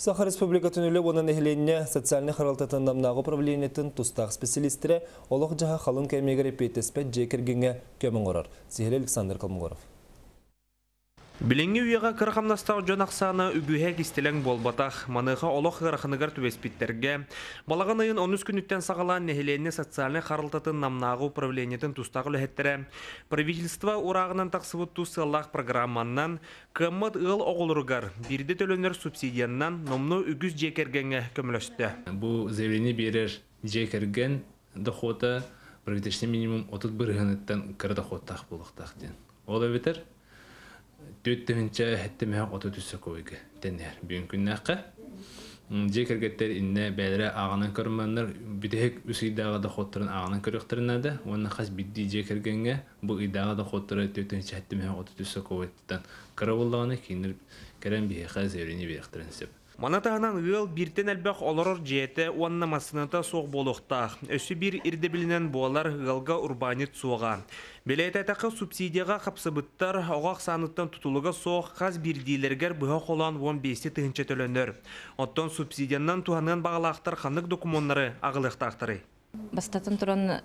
Саха Республика түнілі онын эхленне социальный харалтатын намнағы управлениятын тустақ специалистері олық жаға қалын кәмегері пейтеспет жекергенге көмін қорар. Сихел Александр Калмығоров. Биленге уяға кырқамнастау жон ақсаны үгүйе кистелең болбатақ, маныға олық ғырақынығар түбеспиттерге, балаған айын 13 күніттен сағалан нехеленне социальный қарылтатын намнағы управлениятын тустағы үліхеттері, правительство урағынан тақсывыт тусыллақ программаннан кыммыт ыл оғылырғар, бірді төлөнер субсидияннан номну үгіз жекергенге көмілөсті. Бұл заявление берер жекерген дохода правительство минимум 31 гыныттан кыр доходтақ болықтақ ден. Ол ото түссө көйгө теннер бүгүн күннэхэ жекергеттер инне үсүйдәгә да хоттырын ағанан көрөктөрнәдә онна хас бидди жекергенге идәгә да түссө көйгөттән кырабыллаганы кинер керән бихе хәзерини бирехтерен сеп Манатағынан ыл биртен әлбәқ олорор жиеті уанна масыныта соқ болуқтақ. Өсі бір ирдебілінен болар ылға урбанит соға. Белететақы субсидияға қапсыбыттар оғақ саныттан тұтылыға соқ қаз бірдейлергер бұға қолан 15 тыгынча төлөнөр. Оттон субсидиянан туғанын бағалақтар қанық документары ағылықтақтары. Бастатын туран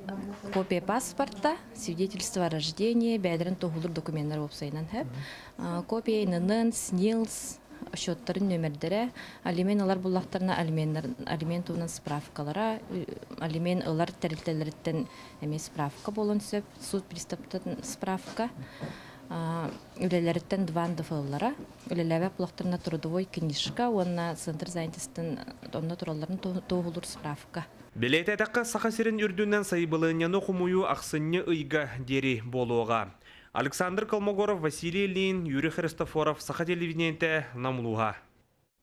копия паспорта, свидетельство о рождении, бәдірін тоғылыр документтар болып сайынан. Копия инынын, СНИЛС, счеттарын нөмірдері, алимен алар бұллақтарына алимен туынан справкалара, алимен алар тәрілтелеріттен әме справка болын сөп, суд пристаптын справка, үлелеріттен дван дыфыллара, үлеләбә бұллақтарына трудовой книжка, онна центр занятостын онна тураларын тоғылыр справка. Белететаққа сақасырын үрдінен сайбылыняны құмую ақсынны ұйға дері болуға. Александр Колмогоров, Василий Лин, Юрий Христофоров, Саха телевидениенте, Намлуга.